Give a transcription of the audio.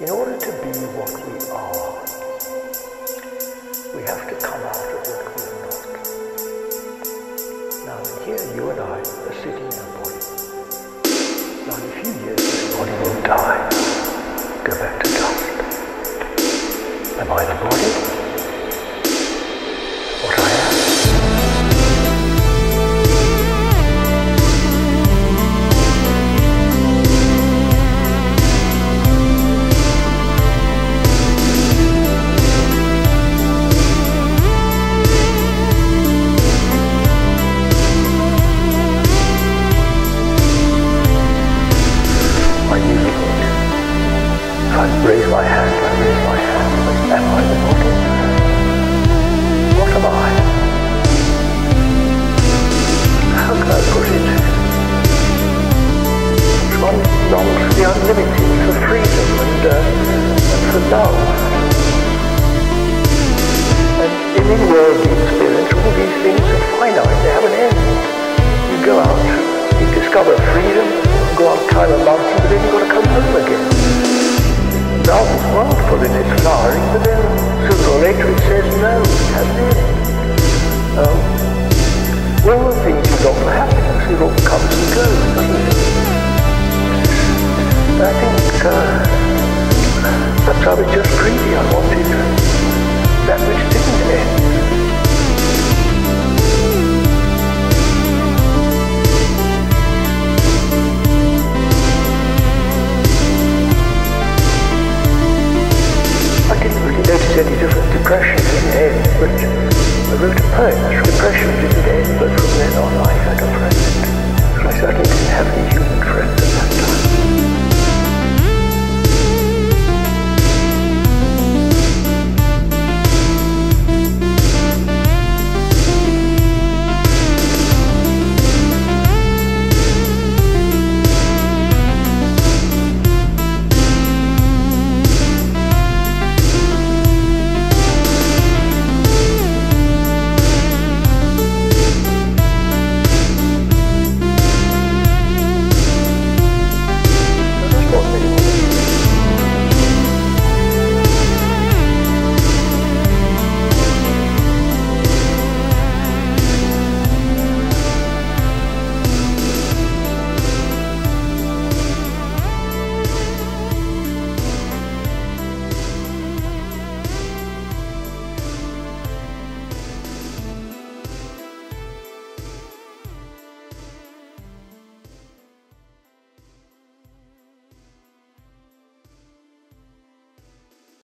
In order to be what we are, we have to come out of what we're not. Now, here you and I are sitting in a body. Now, in a few years, this body will die, go back to dust. Am I the body? Raise my hand, I raise my hand. Am I the body? What am I? How can I put it? One longs for the unlimited, for freedom and, uh, and for love. And in in-worldly experience, all these things are finite, they have an end. You go out, you discover freedom, go up, climb a mountain, but then you've got to come home again. All the things you got for happiness, it all comes and goes? I think uh, I was just greedy. I wanted that which didn't end. Depression didn't end, but I wrote a poem. Depression didn't end, but from then on I had a